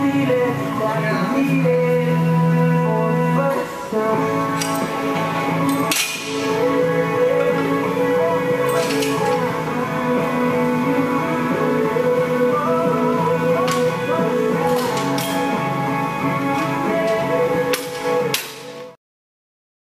need it, like you need it.